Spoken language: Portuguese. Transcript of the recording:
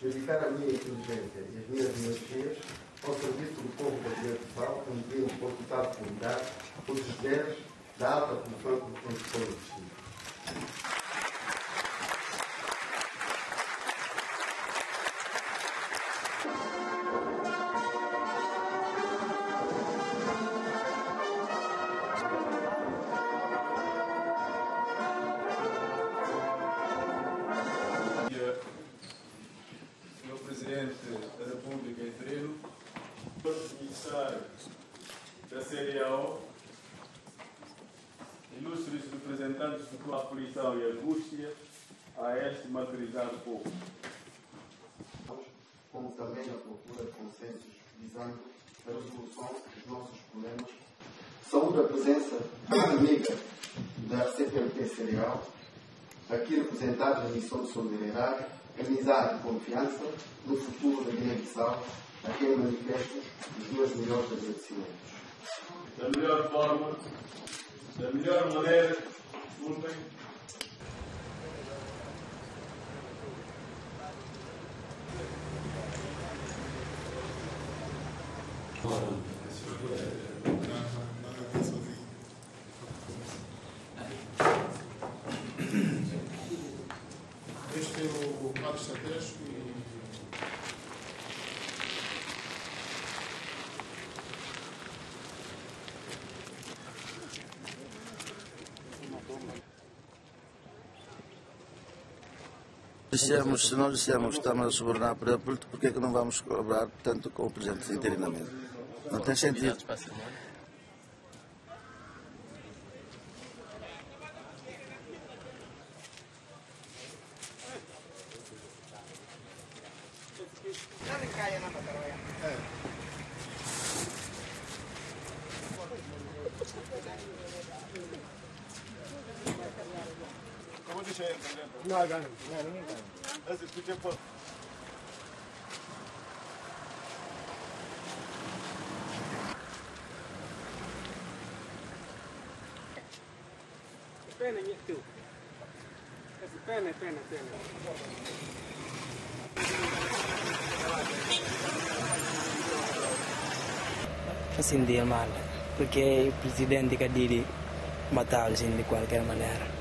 dedicar a minha inteligência e as minhas energias ao serviço do povo da Guiné-Bissau, cumprindo com total qualidade todos os da alta função que me corresponde Presidente da República em treino, Ministério da CDAO, ilustres representantes tua aflição e angústia, a este materializado povo. como também na procura de consensos visando a resolução dos nossos problemas. Saúde a presença amiga da CPLP Cereal, aqui representados na missão de solidariedade, e confiança no futuro da Guiné-Bissau, a quem manifesto os meus melhores agradecimentos. Da melhor forma, da melhor maneira, desculpem, Este o, o quadro estratégico Dissemos, se nós dissemos que estamos a subornar por apelito, porquê é que não vamos colaborar tanto com o Presidente interinamente? Não tem sentido. kaya na pataroya. Eh. ¿Cómo se llama? No, no, no, no. Pene, tú. Es pene, pene, pene. sentire male perché il presidente Kadiri matava in qualche maniera.